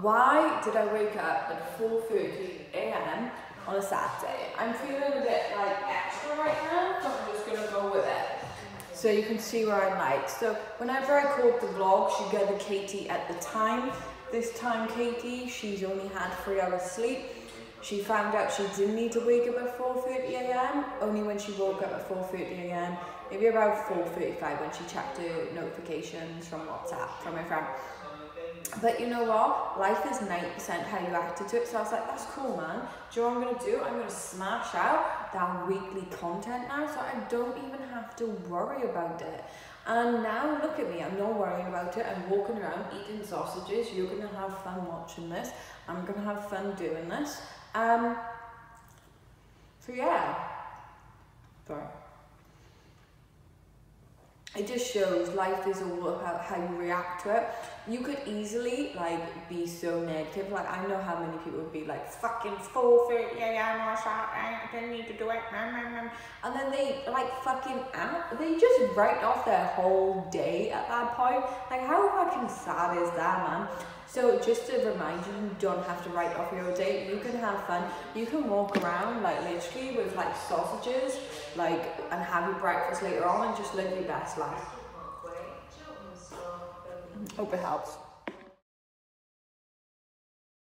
why did I wake up at 4.30 a.m. on a Saturday? I'm feeling a bit like extra right now, so I'm just gonna go with it. So you can see where I'm like. So whenever I called the vlog, she got the Katie at the time. This time Katie, she's only had three hours sleep. She found out she didn't need to wake up at 4.30am, only when she woke up at 4.30am, maybe about 4.35 when she checked her notifications from WhatsApp from her friend. But you know what? Life is 90% how you acted to it. So I was like, that's cool, man. Do you know what I'm going to do? I'm going to smash out that weekly content now so I don't even have to worry about it. And now look at me, I'm not worrying about it. I'm walking around eating sausages. You're going to have fun watching this. I'm going to have fun doing this. Um, so yeah, sorry. It just shows life is all about how you react to it. You could easily like be so negative. Like I know how many people would be like fucking 4:30 a.m. or Saturday. I didn't need to do it. And then they like fucking out. They just write off their whole day at that point. Like how fucking sad is that, man? So just to remind you, you don't have to write off your day. You can have fun. You can walk around like literally with like sausages, like and have your breakfast later on and just live your best life. Hope it helps.